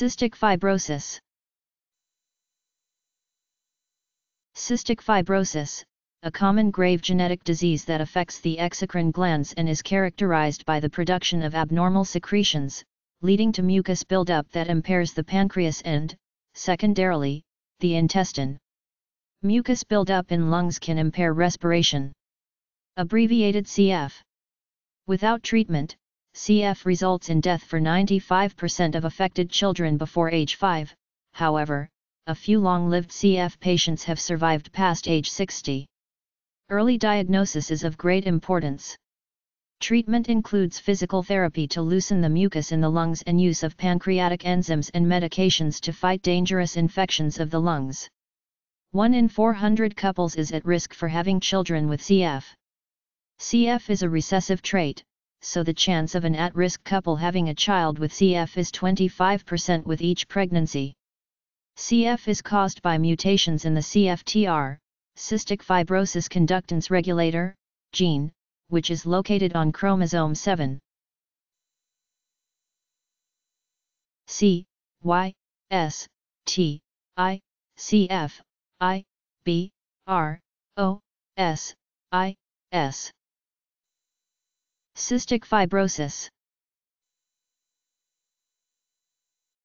Cystic fibrosis Cystic fibrosis, a common grave genetic disease that affects the exocrine glands and is characterized by the production of abnormal secretions, leading to mucus buildup that impairs the pancreas and, secondarily, the intestine. Mucus buildup in lungs can impair respiration. Abbreviated CF. Without treatment, CF results in death for 95% of affected children before age 5, however, a few long-lived CF patients have survived past age 60. Early diagnosis is of great importance. Treatment includes physical therapy to loosen the mucus in the lungs and use of pancreatic enzymes and medications to fight dangerous infections of the lungs. 1 in 400 couples is at risk for having children with CF. CF is a recessive trait, so the chance of an at-risk couple having a child with CF is 25% with each pregnancy. CF is caused by mutations in the CFTR, cystic fibrosis conductance regulator, gene, which is located on chromosome 7. C, Y, S, T, I, C, F, I, B, R, O, S, I, S. Cystic fibrosis